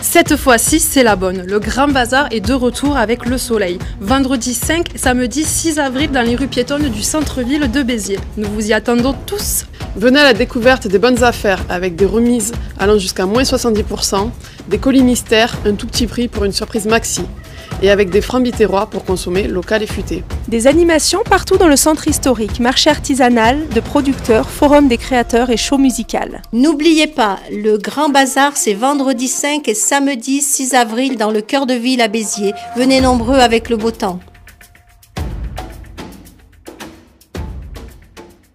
Cette fois-ci, c'est la bonne. Le Grand Bazar est de retour avec le soleil. Vendredi 5 et samedi 6 avril dans les rues piétonnes du centre-ville de Béziers. Nous vous y attendons tous. Venez à la découverte des bonnes affaires avec des remises allant jusqu'à moins 70%, des colis mystères, un tout petit prix pour une surprise maxi et avec des francs terroirs pour consommer local et futé. Des animations partout dans le centre historique, marché artisanal, de producteurs, forum des créateurs et show musical. N'oubliez pas, le Grand Bazar c'est vendredi 5 et samedi 6 avril dans le cœur de ville à Béziers. Venez nombreux avec le beau temps.